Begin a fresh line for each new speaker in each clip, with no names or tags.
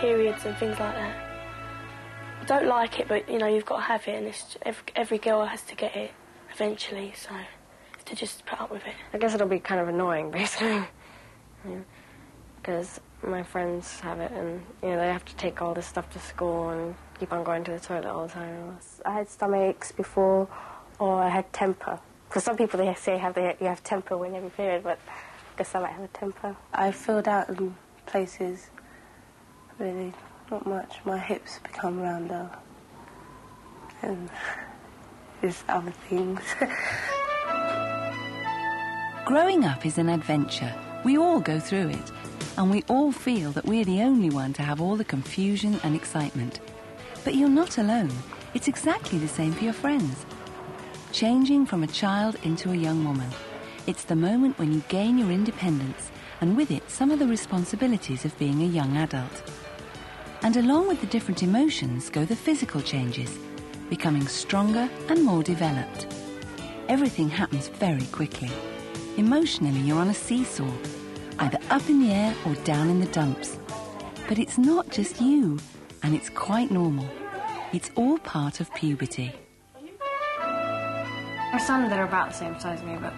periods and things like that. I don't like it, but you know you've got to have it, and it's, every, every girl has to get it eventually. So to just put up with it.
I guess it'll be kind of annoying, basically, because yeah. my friends have it, and you know they have to take all this stuff to school and keep on going to the toilet all the time.
I had stomach aches before, or I had temper. Because some people they say have they, you have temper when every period, but I guess I might have a temper. I filled out in places, really not much. My hips become rounder, and there's other things.
Growing up is an adventure. We all go through it, and we all feel that we're the only one to have all the confusion and excitement. But you're not alone. It's exactly the same for your friends. Changing from a child into a young woman. It's the moment when you gain your independence and with it some of the responsibilities of being a young adult. And along with the different emotions go the physical changes, becoming stronger and more developed. Everything happens very quickly. Emotionally, you're on a seesaw, either up in the air or down in the dumps. But it's not just you, and it's quite normal. It's all part of puberty.
There's some that are about the same size as me, but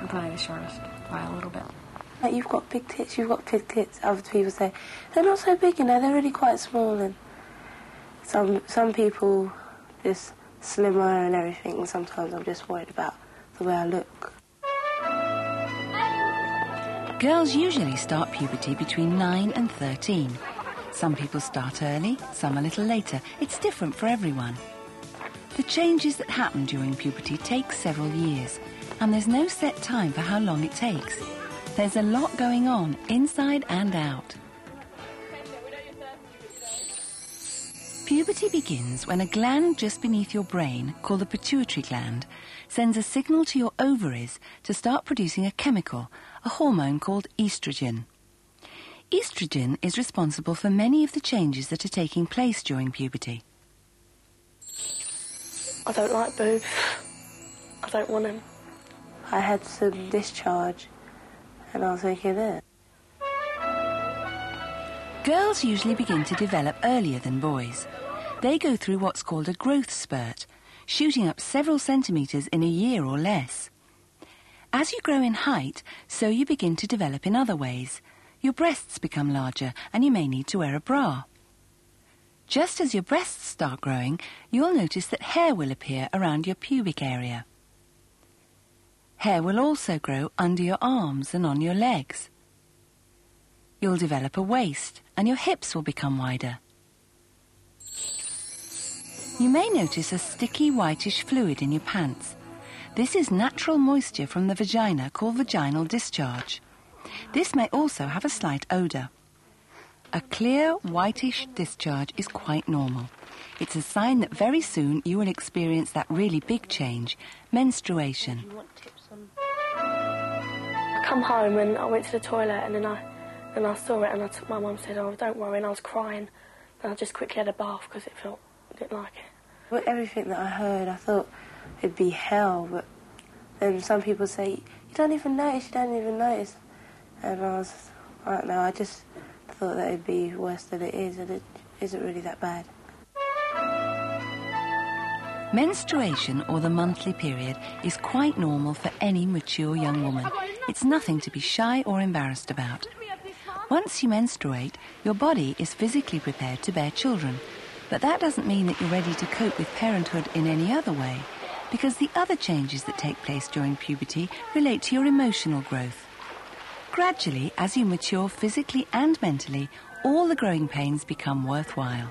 I'm probably the shortest by a little bit.
Like you've got big tits, you've got big tits. Other people say they're not so big, you know, they're really quite small. And some some people just slimmer and everything. And sometimes I'm just worried about the way I look.
Girls usually start puberty between 9 and 13. Some people start early, some a little later. It's different for everyone. The changes that happen during puberty take several years, and there's no set time for how long it takes. There's a lot going on, inside and out. Puberty begins when a gland just beneath your brain, called the pituitary gland, sends a signal to your ovaries to start producing a chemical a hormone called estrogen. Estrogen is responsible for many of the changes that are taking place during puberty.
I don't like boobs. I don't want them.
I had some discharge and I was thinking it.
Girls usually begin to develop earlier than boys. They go through what's called a growth spurt, shooting up several centimetres in a year or less. As you grow in height, so you begin to develop in other ways. Your breasts become larger and you may need to wear a bra. Just as your breasts start growing, you'll notice that hair will appear around your pubic area. Hair will also grow under your arms and on your legs. You'll develop a waist and your hips will become wider. You may notice a sticky whitish fluid in your pants. This is natural moisture from the vagina called vaginal discharge. This may also have a slight odour. A clear, whitish discharge is quite normal. It's a sign that very soon you will experience that really big change, menstruation.
I come home and I went to the toilet and then I, and I saw it and I took my mum said, oh, don't worry, and I was crying. And I just quickly had a bath because it felt, I didn't like it.
With everything that I heard, I thought it'd be hell. But then some people say, you don't even notice, you don't even notice. And I was, I don't know, I just thought that it'd be worse than it is, and it isn't really that bad.
Menstruation, or the monthly period, is quite normal for any mature young woman. It's nothing to be shy or embarrassed about. Once you menstruate, your body is physically prepared to bear children. But that doesn't mean that you're ready to cope with parenthood in any other way because the other changes that take place during puberty relate to your emotional growth. Gradually, as you mature physically and mentally, all the growing pains become worthwhile.